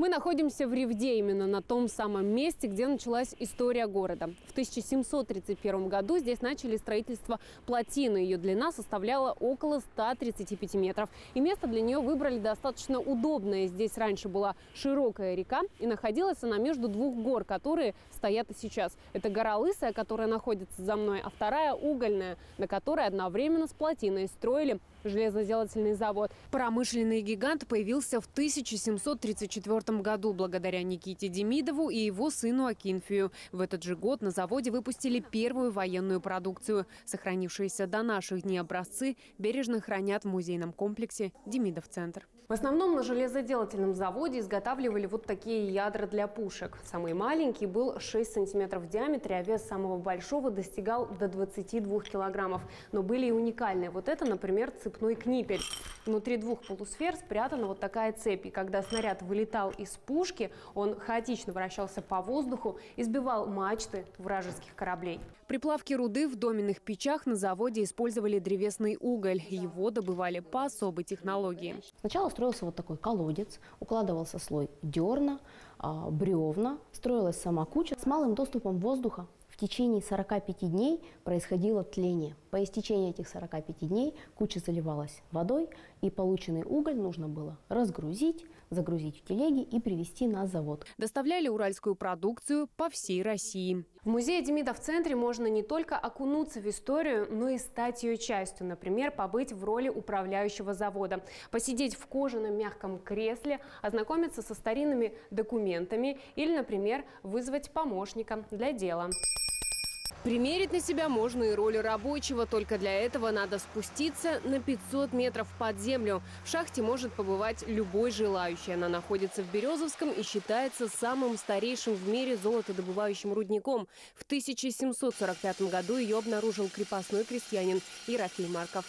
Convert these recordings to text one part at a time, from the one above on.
Мы находимся в Ревде, именно на том самом месте, где началась история города. В 1731 году здесь начали строительство плотины. Ее длина составляла около 135 метров. И место для нее выбрали достаточно удобное. Здесь раньше была широкая река, и находилась она между двух гор, которые стоят и сейчас. Это гора Лысая, которая находится за мной, а вторая Угольная, на которой одновременно с плотиной строили железоделательный завод. Промышленный гигант появился в 1734 году благодаря Никите Демидову и его сыну Акинфию. В этот же год на заводе выпустили первую военную продукцию. Сохранившиеся до наших дней образцы бережно хранят в музейном комплексе «Демидов-центр». В основном на железоделательном заводе изготавливали вот такие ядра для пушек. Самый маленький был 6 сантиметров в диаметре, а вес самого большого достигал до 22 килограммов. Но были и уникальные. Вот это, например, цепь цепной книпель. Внутри двух полусфер спрятана вот такая цепь. И когда снаряд вылетал из пушки, он хаотично вращался по воздуху и сбивал мачты вражеских кораблей. При плавке руды в доменных печах на заводе использовали древесный уголь. Его добывали по особой технологии. Сначала строился вот такой колодец, укладывался слой дерна, а, бревна, строилась сама куча с малым доступом воздуха течение 45 дней происходило тление. По истечении этих 45 дней куча заливалась водой, и полученный уголь нужно было разгрузить, загрузить в телеги и привезти на завод. Доставляли уральскую продукцию по всей России. В музее Демида в центре можно не только окунуться в историю, но и стать ее частью. Например, побыть в роли управляющего завода, посидеть в кожаном мягком кресле, ознакомиться со старинными документами или, например, вызвать помощника для дела. Примерить на себя можно и роль рабочего, только для этого надо спуститься на 500 метров под землю. В шахте может побывать любой желающий. Она находится в Березовском и считается самым старейшим в мире золотодобывающим рудником. В 1745 году ее обнаружил крепостной крестьянин Ерофей Марков.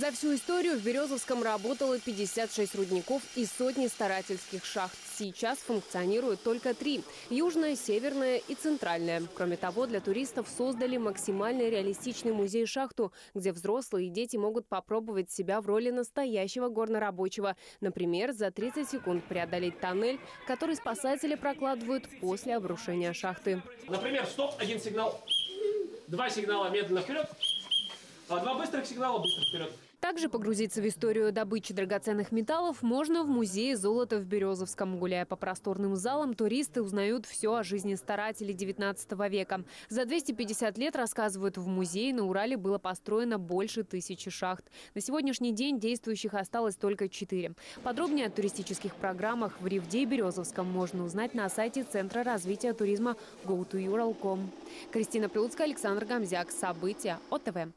За всю историю в Березовском работало 56 рудников и сотни старательских шахт. Сейчас функционируют только три – южная, северная и центральная. Кроме того, для туристов создали максимально реалистичный музей-шахту, где взрослые и дети могут попробовать себя в роли настоящего горнорабочего. Например, за 30 секунд преодолеть тоннель, который спасатели прокладывают после обрушения шахты. Например, стоп, один сигнал, два сигнала медленно вперед, а два быстрых сигнала быстро вперед. Также погрузиться в историю добычи драгоценных металлов можно в музее золота в Березовском. Гуляя по просторным залам, туристы узнают все о жизни старателей 19 века. За 250 лет, рассказывают в музее, на Урале было построено больше тысячи шахт. На сегодняшний день действующих осталось только четыре. Подробнее о туристических программах в Ревде и Березовском можно узнать на сайте Центра развития туризма go2ural.com. Кристина Прилуцкая, Александр Гамзяк. События ОТВ.